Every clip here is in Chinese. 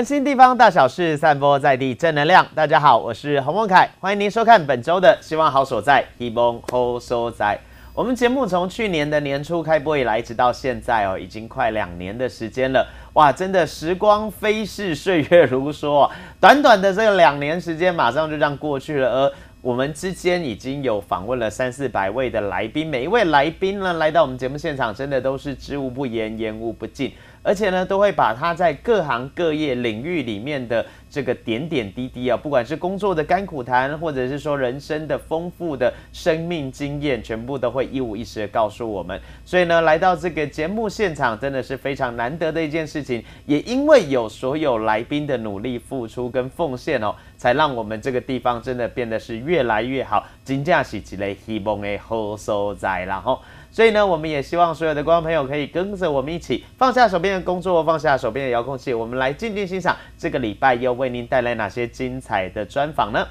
关心地方大小事，散播在地正能量。大家好，我是洪孟凯，欢迎您收看本周的《希望好所在》，希望好所在。我们节目从去年的年初开播以来，直到现在哦，已经快两年的时间了。哇，真的时光飞逝，岁月如梭，短短的这两年时间，马上就这样过去了。而我们之间已经有访问了三四百位的来宾，每一位来宾呢，来到我们节目现场，真的都是知无不言，言无不尽。而且呢，都会把他在各行各业领域里面的这个点点滴滴啊，不管是工作的甘苦谈，或者是说人生的丰富的生命经验，全部都会一五一十的告诉我们。所以呢，来到这个节目现场，真的是非常难得的一件事情。也因为有所有来宾的努力付出跟奉献哦，才让我们这个地方真的变得是越来越好。金价喜几类希望的好所在，然后。所以呢，我们也希望所有的观众朋友可以跟着我们一起放下手边的工作，放下手边的遥控器，我们来静静欣赏这个礼拜又为您带来哪些精彩的专访呢？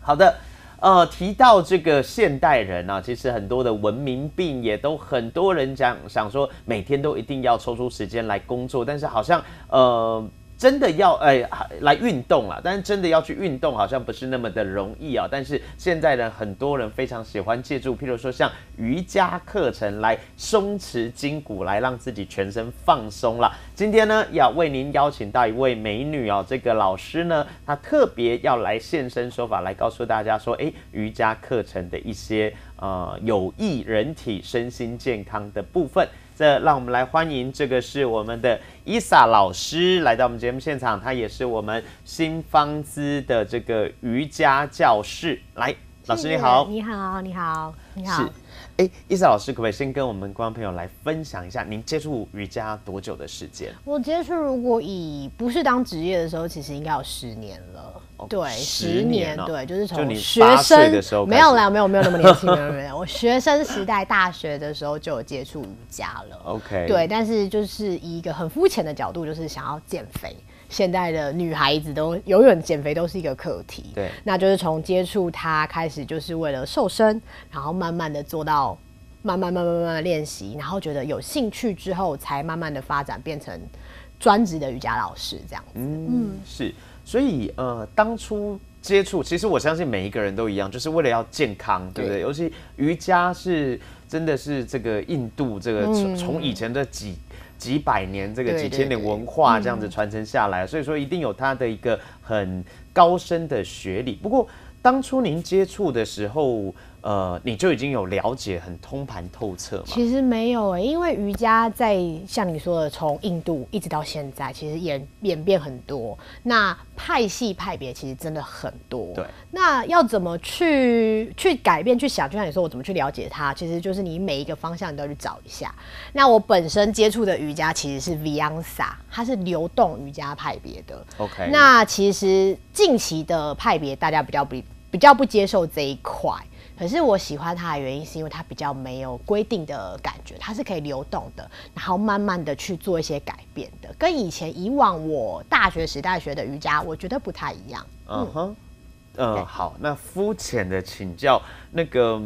好的，呃，提到这个现代人啊，其实很多的文明病也都很多人讲想说每天都一定要抽出时间来工作，但是好像呃。真的要哎来运动了，但是真的要去运动好像不是那么的容易啊。但是现在呢，很多人非常喜欢借助，譬如说像瑜伽课程来松弛筋骨，来让自己全身放松了。今天呢，要为您邀请到一位美女哦，这个老师呢，她特别要来现身说法，来告诉大家说，哎，瑜伽课程的一些呃有益人体身心健康的部分。这让我们来欢迎，这个是我们的伊莎老师来到我们节目现场，他也是我们新方姿的这个瑜伽教室。来，老师你好，你好，你好，你好。是，哎，伊莎老师可不可以先跟我们观众朋友来分享一下，您接触瑜伽多久的时间？我接触如果以不是当职业的时候，其实应该有十年了。对，十年，对，就是从学生的时候，没有啦，没有，没有那么年轻，没有，没有。我学生时代，大学的时候就有接触瑜伽了。OK，对，但是就是以一个很肤浅的角度，就是想要减肥。现在的女孩子都永远减肥都是一个课题。对，那就是从接触它开始，就是为了瘦身，然后慢慢的做到，慢慢慢慢慢慢练习，然后觉得有兴趣之后，才慢慢的发展变成专职的瑜伽老师这样子。嗯，是。所以，呃，当初接触，其实我相信每一个人都一样，就是为了要健康，对不对？尤其瑜伽是真的是这个印度这个从从以前的几几百年这个几千年文化这样子传承下来，所以说一定有它的一个很高深的学历。不过当初您接触的时候。呃，你就已经有了解很通盘透彻吗？其实没有诶，因为瑜伽在像你说的，从印度一直到现在，其实演演变很多。那派系派别其实真的很多。对。那要怎么去去改变、去想？就像你说，我怎么去了解它？其实就是你每一个方向你都要去找一下。那我本身接触的瑜伽其实是 Viansa，它是流动瑜伽派别的。OK。那其实近期的派别，大家比较不比较不接受这一块。可是我喜欢它的原因，是因为它比较没有规定的感觉，它是可以流动的，然后慢慢的去做一些改变的，跟以前以往我大学时代学的瑜伽，我觉得不太一样。嗯。哼，嗯，好，那肤浅的请教，那个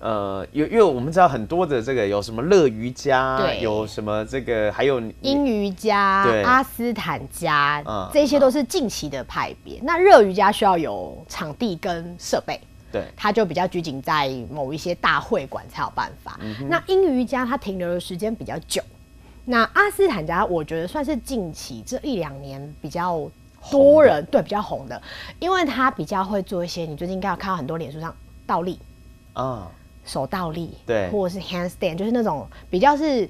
呃，因因为我们知道很多的这个有什么乐瑜伽，有什么这个还有阴瑜伽、阿斯坦加，这些都是近期的派别。那热瑜伽需要有场地跟设备。对，它就比较拘谨在某一些大会馆才有办法。那英瑜伽它停留的时间比较久，那阿斯坦家我觉得算是近期这一两年比较多人对比较红的，因为他比较会做一些你最近应该有看到很多脸书上倒立啊，手倒立对，或者是 handstand，就是那种比较是。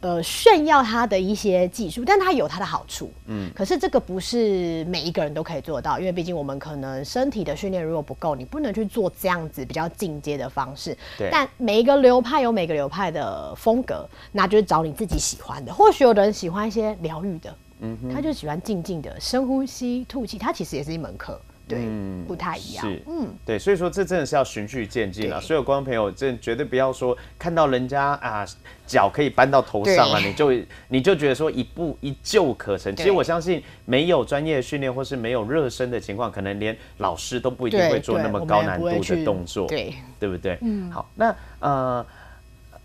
呃，炫耀他的一些技术，但他有他的好处。嗯，可是这个不是每一个人都可以做到，因为毕竟我们可能身体的训练如果不够，你不能去做这样子比较进阶的方式。对。但每一个流派有每个流派的风格，那就是找你自己喜欢的。或许有的人喜欢一些疗愈的，嗯，他就喜欢静静的深呼吸、吐气，它其实也是一门课。对，不太一样。是，嗯，对，所以说这真的是要循序渐进了。所有观众朋友，真绝对不要说看到人家啊脚可以搬到头上了，你就你就觉得说一步一就可成。其实我相信，没有专业训练或是没有热身的情况，可能连老师都不一定会做那么高难度的动作，对，对不对？嗯，好，那呃，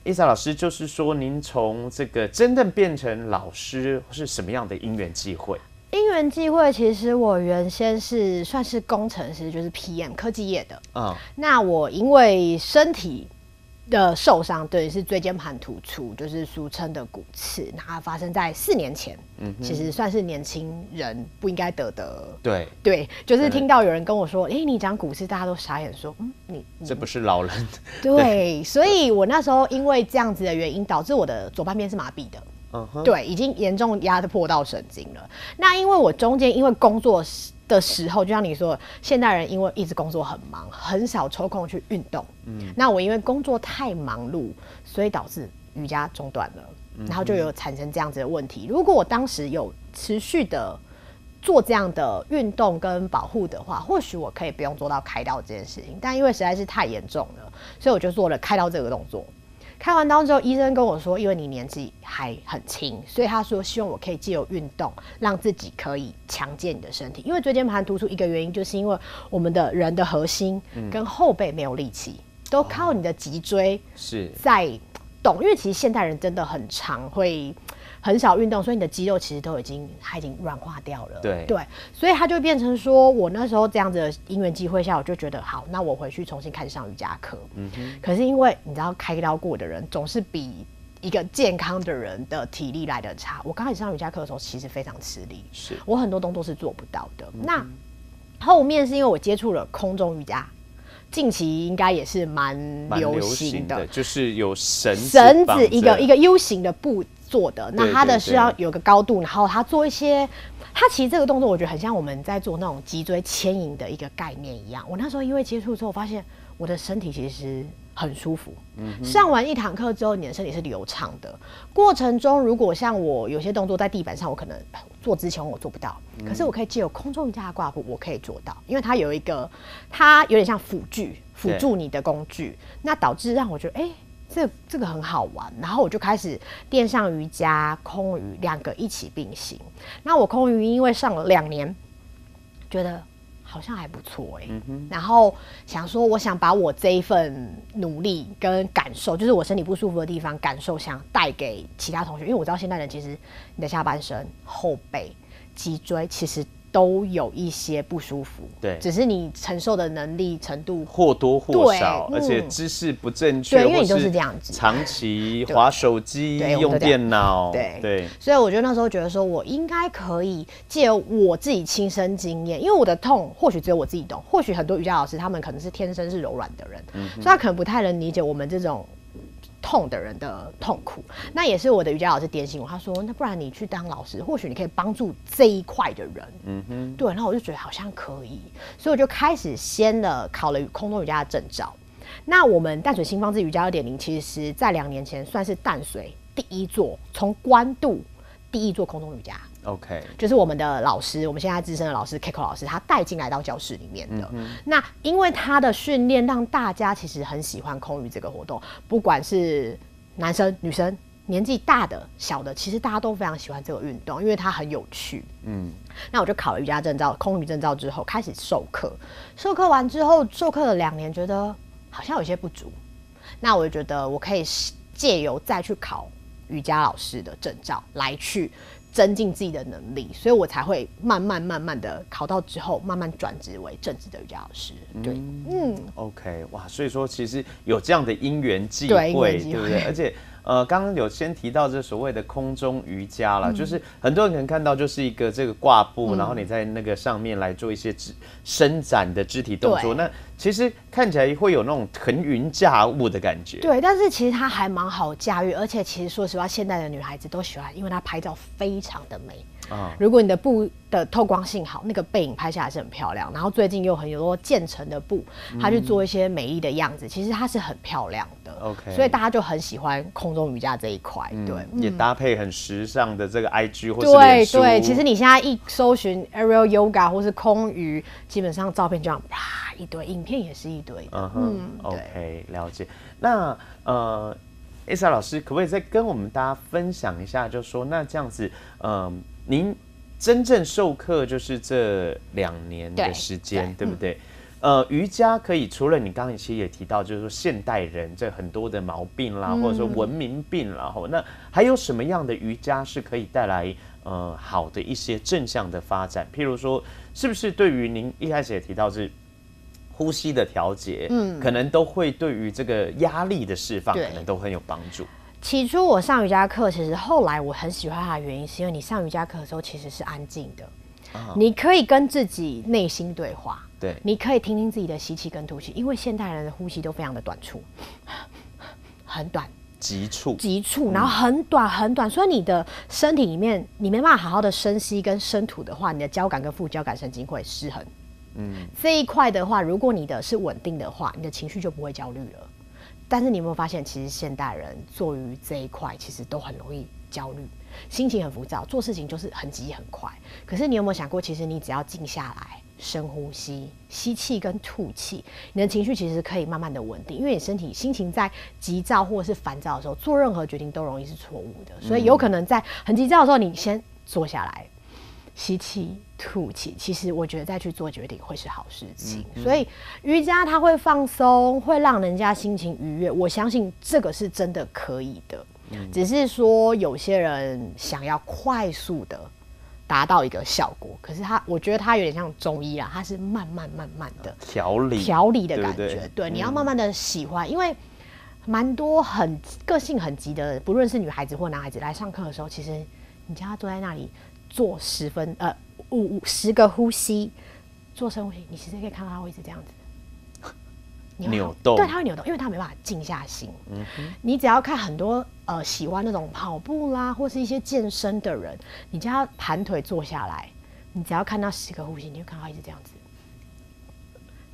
伊莎老师就是说，您从这个真正变成老师是什么样的因缘际会？因缘际会，其实我原先是算是工程师，就是 PM 科技业的。嗯，那我因为身体的受伤，对，是椎间盘突出，就是俗称的骨刺，那它发生在四年前，嗯其实算是年轻人不应该得的。对，对，就是听到有人跟我说，哎、你讲骨刺，大家都傻眼，说，嗯，你你这不是老人，对，所以我那时候因为这样子的原因，导致我的左半边是麻痹的。嗯哼，对，已经严重压迫到神经了。那因为我中间因为工作的时候，就像你说，现代人因为一直工作很忙，很少抽空去运动。嗯，那我因为工作太忙碌，所以导致瑜伽中断了，然后就有产生这样子的问题。如果我当时有持续的做这样的运动跟保护的话，或许我可以不用做到开刀这件事情。但因为实在是太严重了，所以我就做了开刀这个动作。开完刀之后，医生跟我说，因为你年纪还很轻，所以他说希望我可以借由运动，让自己可以强健你的身体。因为椎间盘突出一个原因，就是因为我们的人的核心跟后背没有力气，都靠你的脊椎是，在动。因为其实现代人真的很常会很少运动，所以你的肌肉其实都已经它已经软化掉了。对对，所以它就变成说我那时候这样子的因缘机会下，我就觉得好，那我回去重新开始上瑜伽课。嗯哼，可是因为你知道开刀过的人总是比一个健康的人的体力来的差。我刚开始上瑜伽课的时候，其实非常吃力，是，我很多动作是做不到的。嗯那后面是因为我接触了空中瑜伽，近期应该也是蛮流行的，，就是有绳子绳子一个一个 U 型的布做的，那他的是要有个高度，然后他做一些，他其实这个动作我觉得很像我们在做那种脊椎牵引的一个概念一样。我那时候因为接触之后，发现我的身体其实很舒服。嗯上完一堂课之后，你的身体是流畅的。过程中，如果像我有些动作在地板上，我可能做之前我做不到，可是我可以借由空中瑜伽的挂布，我可以做到，因为它有一个，它有点像辅具，辅助你的工具，那导致让我觉得，哎、这这个很好玩，然后我就开始垫上瑜伽、空余两个一起并行。那我空余因为上了两年，觉得好像还不错哎、然后想说，我想把我这一份努力跟感受，就是我身体不舒服的地方感受，想带给其他同学，因为我知道现代人其实你的下半身、后背、脊椎其实都有一些不舒服，对。只是你承受的能力程度或多或少，而且嗯姿势不正确，对因为你都是这样子。长期划手机、用电脑，对。对，所以我觉得那时候觉得说，我应该可以借由我自己亲身经验，因为我的痛或许只有我自己懂，或许很多瑜伽老师他们可能是天生是柔软的人，所以他可能不太能理解我们这种。痛的人的痛苦，那也是我的瑜伽老师点醒我。他说：“那不然你去当老师，或许你可以帮助这一块的人。”嗯哼，对，然后我就觉得好像可以，所以我就开始先了考了空中瑜伽的证照。那我们淡水新方志瑜伽二点零，其实在两年前算是淡水第一座，从关渡第一座空中瑜伽，，OK，就是我们的老师，我们现在资深的老师 Kiko 老师，他带进来到教室里面的。那因为他的训练，让大家其实很喜欢空余这个活动，不管是男生女生。年纪大的、小的，其实大家都非常喜欢这个运动，因为它很有趣。嗯，那我就考了瑜伽证照、空余证照之后，开始授课。授课完之后，授课了两年，觉得好像有些不足。那我就觉得我可以借由再去考瑜伽老师的证照，来去增进自己的能力，所以我才会慢慢慢慢的考到之后，慢慢转职为正职的瑜伽老师。对，嗯，OK，哇，所以说其实有这样的因缘际会，缘际会对不对？而且呃，刚刚有先提到这所谓的空中瑜伽嗯啦，就是很多人可能看到就是一个这个挂布，然后你在那个上面来做一些肢伸展的肢体动作，那其实看起来会有那种腾云驾雾的感觉。对，但是其实它还蛮好驾驭，而且其实说实话，现在的女孩子都喜欢，因为它拍照非常的美。啊如果你的布的透光性好，那个背影拍下来是很漂亮。然后最近又很有多渐层的布，它去做一些美丽的样子，其实它是很漂亮的。OK 所以大家就很喜欢空中瑜伽这一块。对，也搭配很时尚的这个 IG 或对对，其实你现在一搜寻 aerial yoga 或是空余，基本上照片就这样啪一堆，影片也是一堆的。嗯哼对，OK，了解。那呃，艾莎老师可不可以再跟我们大家分享一下，就说那这样子，嗯、您真正授课就是这两年的时间，对对不对？呃，瑜伽可以除了你刚刚其实也提到，就是说现代人这很多的毛病啦，或者说文明病啦，吼，那还有什么样的瑜伽是可以带来呃好的一些正向的发展？譬如说，是不是对于您一开始也提到是呼吸的调节，嗯，可能都会对于这个压力的释放，可能都很有帮助。起初我上瑜伽课，其实后来我很喜欢它的原因，是因为你上瑜伽课的时候其实是安静的，你可以跟自己内心对话。对，你可以听听自己的吸气跟吐气，因为现代人的呼吸都非常的短促，很短，急促，急促，然后很短很短，所以你的身体里面你没办法好好的深吸跟深吐的话，你的交感跟副交感神经会失衡。嗯，这一块的话，如果你的是稳定的话，你的情绪就不会焦虑了。但是你有没有发现，其实现代人做于这一块，其实都很容易焦虑，心情很浮躁，做事情就是很急很快。可是你有没有想过，其实你只要静下来。深呼吸，吸气跟吐气，你的情绪其实可以慢慢的稳定，因为你身体心情在急躁或者是烦躁的时候，做任何决定都容易是错误的，所以有可能在很急躁的时候，你先坐下来，吸气吐气，其实我觉得再去做决定会是好事情。所以瑜伽它会放松，会让人家心情愉悦，我相信这个是真的可以的，只是说有些人想要快速的。达到一个效果，可是他，我觉得他有点像中医啊，他是慢慢慢慢的调理调理的感觉。对，你要慢慢的喜欢，因为蛮多很个性很急的，不论是女孩子或男孩子来上课的时候，其实你叫他坐在那里做十分呃五五十个呼吸，做深呼吸，你其实可以看到他会一直这样子。扭动，对，他会扭动，因为他没办法静下心。嗯哼，你只要看很多呃喜欢那种跑步啦，或是一些健身的人，你叫他盘腿坐下来，你只要看到十个呼吸，你就看到一直这样子。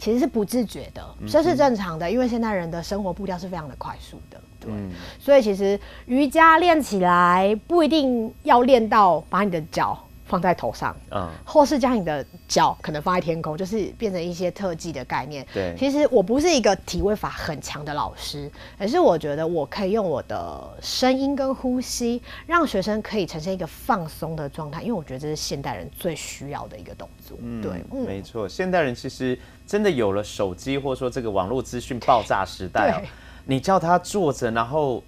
其实是不自觉的，这是正常的，因为现代人的生活步调是非常的快速的。对，所以其实瑜伽练起来不一定要练到把你的脚。放在头上，嗯，或是将你的脚可能放在天空，就是变成一些特技的概念。对，其实我不是一个体位法很强的老师，而是我觉得我可以用我的声音跟呼吸，让学生可以呈现一个放松的状态。因为我觉得这是现代人最需要的一个动作。嗯，对，没错，现代人其实真的有了手机，或者说这个网络资讯爆炸时代啊，你叫他坐着，然后。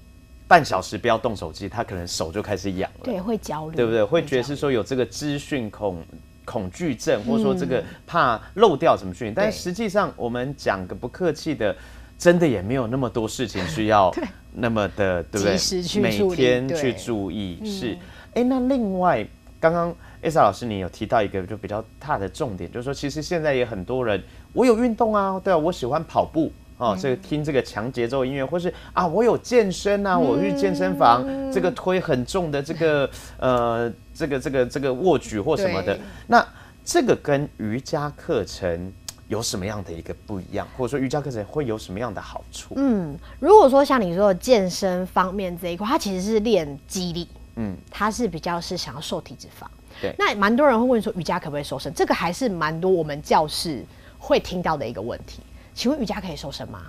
半小时不要动手机，他可能手就开始痒了。对，会焦虑，对不对？会觉得是说有这个资讯恐恐惧症，或者说这个怕漏掉什么讯息。但实际上，我们讲个不客气的，真的也没有那么多事情需要 那么的，对不对？每天去注意是。哎，那另外，刚刚艾莎老师你有提到一个就比较大的重点，就是说其实现在也很多人，我有运动啊，对啊，我喜欢跑步。哦，这个听这个强节奏音乐，或是啊，我有健身啊，我去健身房，这个推很重的这个呃，这个这个这个握举或什么的，那这个跟瑜伽课程有什么样的一个不一样，或者说瑜伽课程会有什么样的好处？嗯，如果说像你说的健身方面这一块，它其实是练肌力，嗯，它是比较是想要瘦体脂肪，对，那蛮多人会问说瑜伽可不可以瘦身？这个还是蛮多我们教室会听到的一个问题。请问瑜伽可以瘦身吗？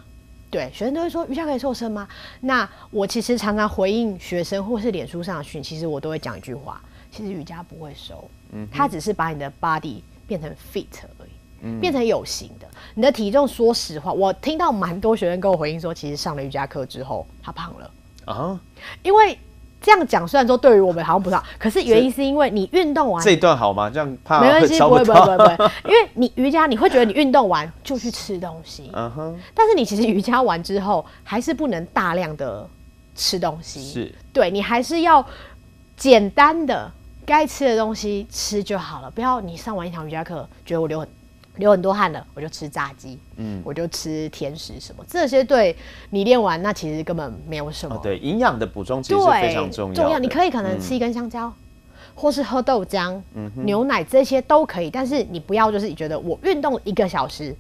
对，学生都会说瑜伽可以瘦身吗？那我其实常常回应学生或是脸书上的群，其实我都会讲一句话：其实瑜伽不会瘦，嗯，它只是把你的 body 变成 fit 而已，嗯，变成有型的。你的体重，说实话，我听到蛮多学生跟我回应说，其实上了瑜伽课之后，他胖了啊，因为。这样讲虽然说对于我们好像不好，可是原因是。因为你运动完这一段好吗？这样怕没关系，不会不会不会不会，因为你瑜伽你会觉得你运动完就去吃东西，嗯哼，但是你其实瑜伽完之后还是不能大量的吃东西，是。对你还是要简单的该吃的东西吃就好了，不要你上完一堂瑜伽课觉得我流很。流很多汗了，我就吃炸鸡，嗯，我就吃甜食什么，这些对你练完那其实根本没有什么。对，营养的补充其实非常重要。重要，你可以可能吃一根香蕉，或是喝豆浆、牛奶这些都可以，但是你不要就是觉得我运动一个小时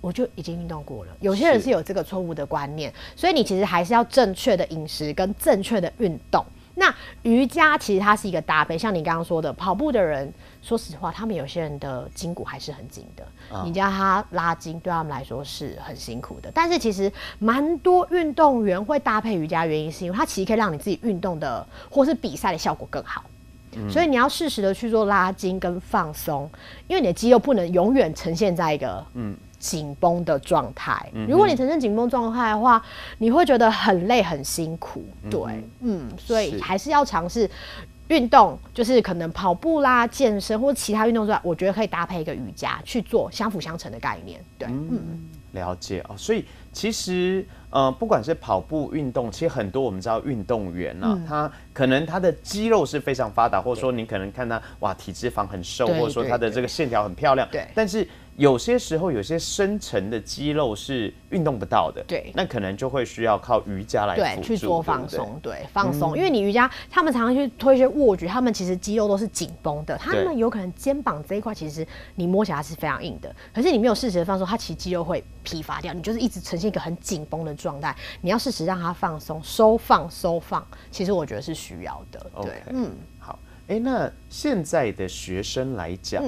我就已经运动过了。有些人是有这个错误的观念，所以你其实还是要正确的饮食跟正确的运动。那瑜伽其实它是一个搭配，像你刚刚说的，跑步的人，说实话，他们有些人的筋骨还是很紧的，你叫他拉筋，对他们来说是很辛苦的。但是其实蛮多运动员会搭配瑜伽，原因是因为它其实可以让你自己运动的或是比赛的效果更好。所以你要适时的去做拉筋跟放松，因为你的肌肉不能永远呈现在一个嗯紧绷的状态。如果你呈现紧绷状态的话，你会觉得很累很辛苦。对，嗯，所以还是要尝试运动，就是可能跑步啦、健身或其他运动之外，我觉得可以搭配一个瑜伽去做相辅相成的概念。对，嗯，了解。哦，所以其实呃，不管是跑步运动，其实很多我们知道运动员啊，嗯。他可能他的肌肉是非常发达，或者说你可能看他哇体脂肪很瘦，或者说他的这个线条很漂亮，对但是有些时候有些深层的肌肉是运动不到的，对。那可能就会需要靠瑜伽来对，去助做放松，对，放松，因为你瑜伽，他们常常去推一些卧举，他们其实肌肉都是紧绷的，他们有可能肩膀这一块其实你摸起来是非常硬的，可是你没有适时的放松，它其实肌肉会疲乏掉，你就是一直呈现一个很紧绷的状态，你要适时让它放松，收放收放，其实我觉得是需要的。对，嗯，好，哎、那现在的学生来讲、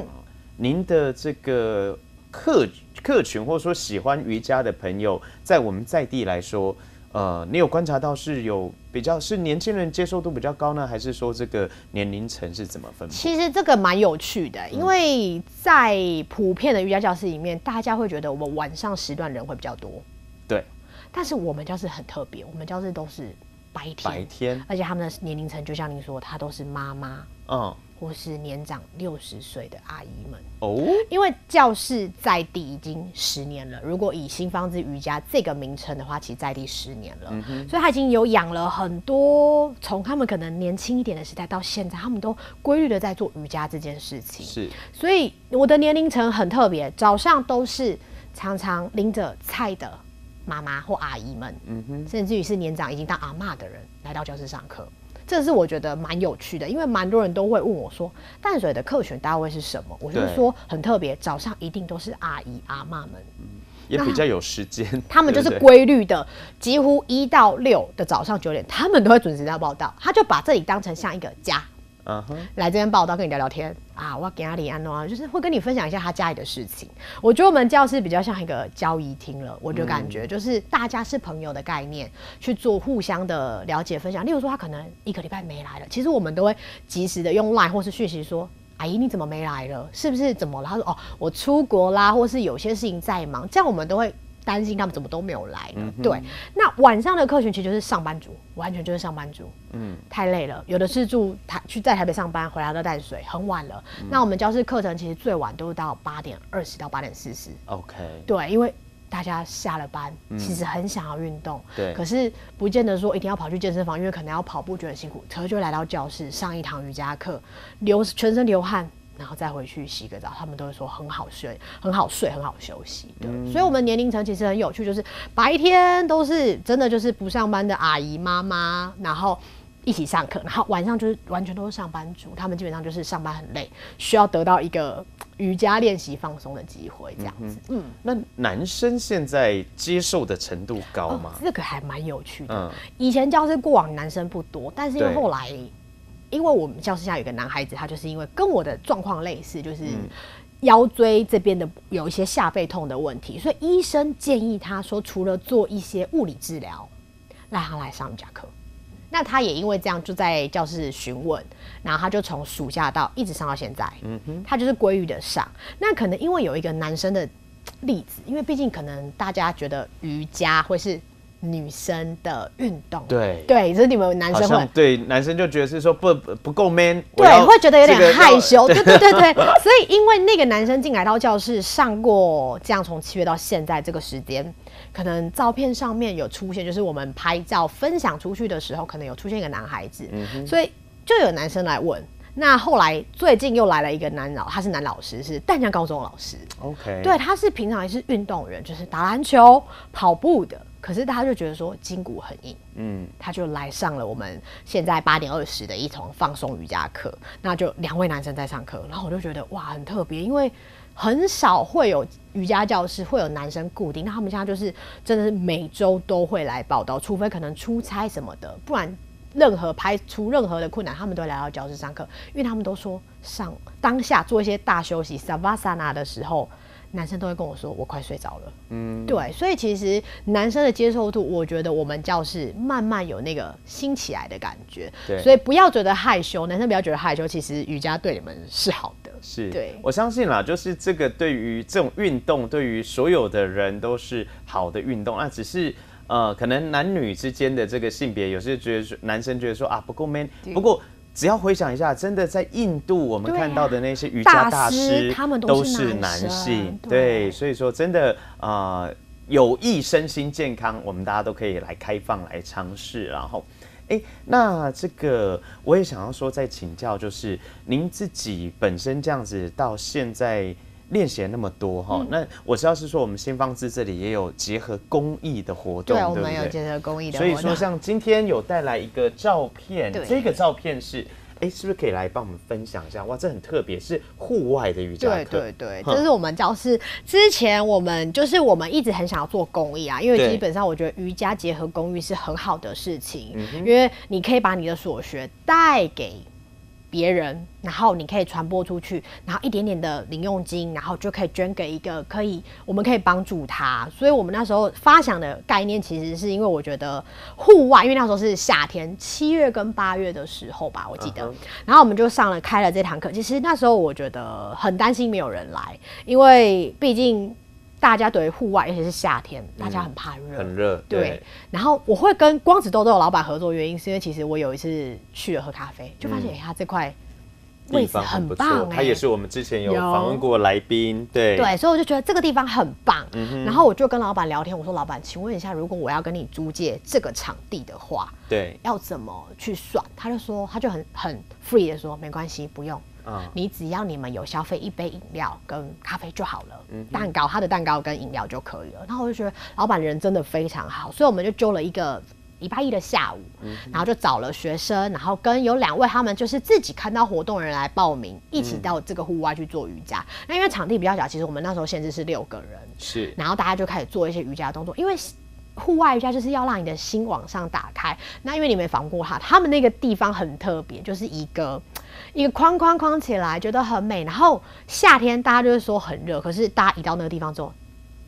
您的这个客客群或者说喜欢瑜伽的朋友，在我们在地来说，呃，你有观察到是有比较是年轻人接受度比较高呢，还是说这个年龄层是怎么分布？其实这个蛮有趣的，因为在普遍的瑜伽教室里面，大家会觉得我们晚上时段人会比较多，对，但是我们教室很特别，我们教室都是白天，白天，而且他们的年龄层就像您说，他都是妈妈。嗯，或是年长六十岁的阿姨们。哦，因为教室在地已经十年了，如果以新方之瑜伽这个名称的话，其实在地十年了，所以他已经有养了很多，从他们可能年轻一点的时代到现在，他们都规律的在做瑜伽这件事情。是，所以我的年龄层很特别，早上都是常常拎着菜的妈妈或阿姨们，嗯哼甚至于是年长已经当阿妈的人来到教室上课。这是我觉得蛮有趣的，因为蛮多人都会问我说，淡水的客群大会是什么？我就对。说很特别，早上一定都是阿姨阿妈们，也比较有时间，他们就是规律的，几乎一到六的早上九点，他们都会准时到报道，他就把这里当成像一个家，嗯哼，来这边报道，跟你聊聊天啊，我给阿里安诺，就是会跟你分享一下他家里的事情。我觉得我们教室比较像一个交易厅了，我就感觉就是大家是朋友的概念，去做互相的了解分享。例如说，他可能一个礼拜没来了，其实我们都会及时的用 line 或是讯息说。阿姨，你怎么没来了？是不是怎么了？他说：“哦，我出国啦，或是有些事情在忙。”这样我们都会担心他们怎么都没有来呢？对。那晚上的客群其实就是上班族，完全就是上班族。嗯，太累了，有的是住台去在台北上班，回来到淡水很晚了。那我们教室课程其实最晚都是到八点二十到八点四十。，OK，对，因为大家下了班，其实很想要运动，对可是不见得说一定要跑去健身房，因为可能要跑步觉得很辛苦，可是就来到教室上一堂瑜伽课，流全身流汗。然后再回去洗个澡，他们都会说很好睡，很好睡，很好休息。对，所以我们年龄层其实很有趣，就是白天都是真的就是不上班的阿姨妈妈，然后一起上课，然后晚上就是完全都是上班族，他们基本上就是上班很累，需要得到一个瑜伽练习放松的机会，这样子。嗯，那男生现在接受的程度高吗？这个还蛮有趣的。嗯以前教室过往男生不多，但是因为后来，因为我们教室下有一个男孩子，他就是因为跟我的状况类似，就是嗯腰椎这边的有一些下背痛的问题，所以医生建议他说，除了做一些物理治疗，让他来上瑜伽课。那他也因为这样就在教室询问，然后他就从暑假到一直上到现在，嗯哼，他就是规律的上。那可能因为有一个男生的例子，因为毕竟可能大家觉得瑜伽会是女生的运动，对对，就是你们男生会像对男生就觉得是说不不不够 man，我对，要会觉得有点害羞，对对对对。所以因为那个男生进来到教室上过，这样从七月到现在这个时间，可能照片上面有出现，就是我们拍照分享出去的时候，可能有出现一个男孩子，所以就有男生来问。那后来最近又来了一个男老，他是男老师，是淡江高中的老师。OK，对，他是平常也是运动员，就是打篮球、跑步的。可是他就觉得说筋骨很硬，嗯，他就来上了我们现在八点二十的一堂放松瑜伽课。那就两位男生在上课，然后我就觉得哇，很特别，因为很少会有瑜伽教室会有男生固定，那他们现在就是真的是每周都会来报道，除非可能出差什么的，不然。任何排除任何的困难，他们都来到教室上课，因为他们都说上当下做一些大休息 savasana 的时候，男生都会跟我说我快睡着了。嗯，对，所以其实男生的接受度，我觉得我们教室慢慢有那个兴起来的感觉。对所以不要觉得害羞，男生不要觉得害羞，其实瑜伽对你们是好的。是，对我相信啦，就是这个对于这种运动，对于所有的人都是好的运动，啊只是。呃，可能男女之间的这个性别，有些觉得男生觉得说啊不够 man，不过只要回想一下，真的在印度我们看到的那些瑜伽大大师，他们都都是是男性，对对，所以说真的啊、呃有益身心健康，我们大家都可以来开放来尝试，然后。哎，那这个我也想要说，再请教，就是您自己本身这样子到现在练习了那么多嗯哈、那我知道是说我们新方志这里也有结合公益的活动，对，我们有？结合公益的活动，所以说，像今天有带来一个照片，对这个照片是，哎，是不是可以来帮我们分享一下？哇，这很特别，是户外的瑜伽对课，对对，哼这是我们教室之前我们就是我们一直很想要做公益啊，因为基本上我觉得瑜伽结合公益是很好的事情，嗯因为你可以把你的所学带给。别人，然后你可以传播出去，然后一点点的零用金，然后就可以捐给一个可以，我们可以帮助他。所以我们那时候发想的概念，其实是因为我觉得户外，因为那时候是夏天，七月跟八月的时候吧，我记得。然后我们就上了开了这堂课。其实那时候我觉得很担心没有人来，因为毕竟大家对于户外，尤其是夏天，大家很怕热。很热，对，然后我会跟光子豆豆老板合作，原因是因为其实我有一次去了喝咖啡，就发现哎、他这块位置很棒错，哎、他也是我们之前有有。访问过来宾，对，对，所以我就觉得这个地方很棒。嗯然后我就跟老板聊天，我说：“老板，请问一下，如果我要跟你租借这个场地的话，对，要怎么去算？”他就说，他就很很 free 的说：“没关系，不用。”啊，你只要你们有消费一杯饮料跟咖啡就好了，嗯蛋糕他的蛋糕跟饮料就可以了。然后我就觉得老板人真的非常好，所以我们就揪了一个礼拜一的下午，嗯然后就找了学生，然后跟有两位他们就是自己看到活动的人来报名，一起到这个户外去做瑜伽。那因为场地比较小，其实我们那时候限制是六个人，是，然后大家就开始做一些瑜伽动作，因为户外瑜伽就是要让你的心往上打开。那因为你没访过他，他们那个地方很特别，就是一个一个框框框起来，觉得很美。然后夏天大家就会说很热，可是大家一到那个地方之后，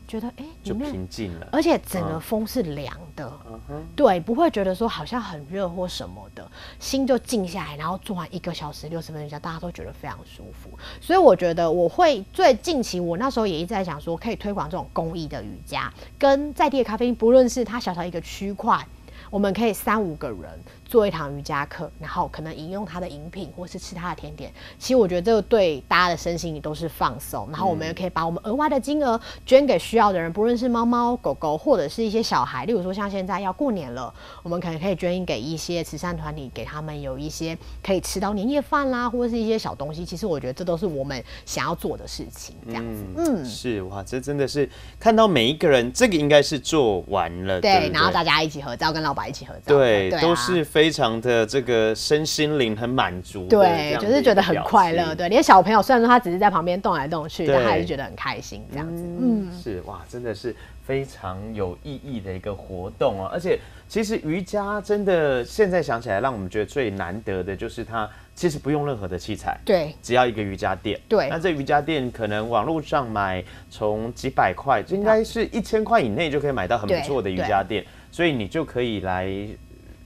觉得哎、里就面平静了，而且整个嗯风是凉的，嗯，对，不会觉得说好像很热或什么的，心就静下来，然后做完一个小时六十分钟大家都觉得非常舒服。所以我觉得我会最近期，我那时候也一直在想说，可以推广这种公益的瑜伽，跟在地的咖啡厅，不论是它小小一个区块。我们可以三五个人做一堂瑜伽课，然后可能饮用它的饮品或是吃它的甜点。其实我觉得这个对大家的身心里都是放松，然后我们也可以把我们额外的金额捐给需要的人，不论是猫猫狗狗或者是一些小孩。例如说像现在要过年了，我们可能可以捐给一些慈善团体，给他们有一些可以吃到年夜饭啦，或者是一些小东西。其实我觉得这都是我们想要做的事情，这样子。嗯，是哇，这真的是看到每一个人，这个应该是做完了，对然后大家一起合照，跟老板一起合照，对，啊都是非常的这个身心灵很满足对，就是觉得很快乐。对，连小朋友虽然说他只是在旁边动来动去，但他还是觉得很开心这样子。嗯，是哇，真的是非常有意义的一个活动哦。而且其实瑜伽真的现在想起来，让我们觉得最难得的就是它其实不用任何的器材，对只要一个瑜伽垫。对那这瑜伽垫可能网络上买从几百块，应该是一千块以内就可以买到很不错的瑜伽垫，所以你就可以来。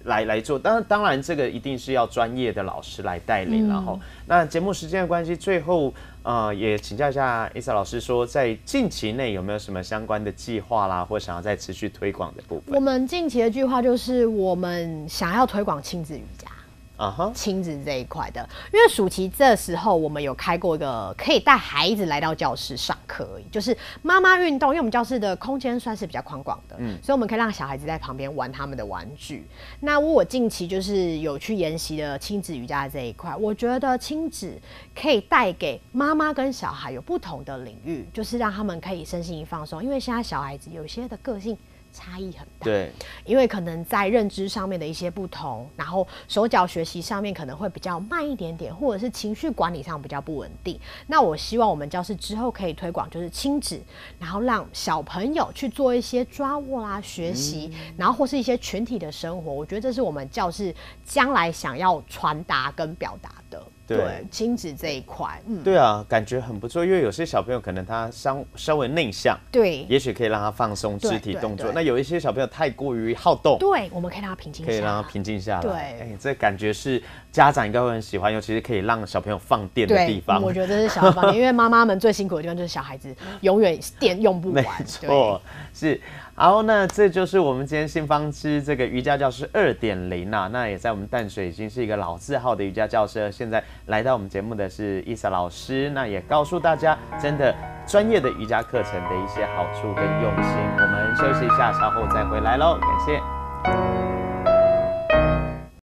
来来做，当然当然，这个一定是要专业的老师来带领。然后，那节目时间的关系，最后呃也请教一下伊莎老师，说在近期内有没有什么相关的计划啦，或想要再持续推广的部分我？们近期的计划就是我们想要推广亲子瑜伽。啊哈，亲子这一块的，因为暑期这时候我们有开过一个可以带孩子来到教室上课而已，就是妈妈运动，因为我们教室的空间算是比较宽广的，嗯，所以我们可以让小孩子在旁边玩他们的玩具。那我近期就是有去研习的亲子瑜伽这一块，我觉得亲子可以带给妈妈跟小孩有不同的领域，就是让他们可以身心一放松，因为现在小孩子有些的个性差异很大，对，因为可能在认知上面的一些不同，然后手脚学习上面可能会比较慢一点点，或者是情绪管理上比较不稳定。那我希望我们教室之后可以推广就是亲子，然后让小朋友去做一些抓握啦、学习，然后或是一些群体的生活。我觉得这是我们教室将来想要传达跟表达的。对亲子这一块，嗯，对啊，感觉很不错，因为有些小朋友可能他稍稍微内向，对，也许可以让他放松肢体动作。那有一些小朋友太过于好动，对，我们可以让他平静，可以让他平静下来。对哎，这感觉是家长应该会很喜欢，尤其是可以让小朋友放电的地方。我觉得这是小放电，因为妈妈们最辛苦的地方就是小孩子 永远电用不完没完，错，是。好，那这就是我们今天新方知这个瑜伽教室二点零啊，那也在我们淡水已经是一个老字号的瑜伽教室，现在来到我们节目的是伊莎老师，那也告诉大家真的专业的瑜伽课程的一些好处跟用心。我们休息一下，稍后再回来喽，感谢。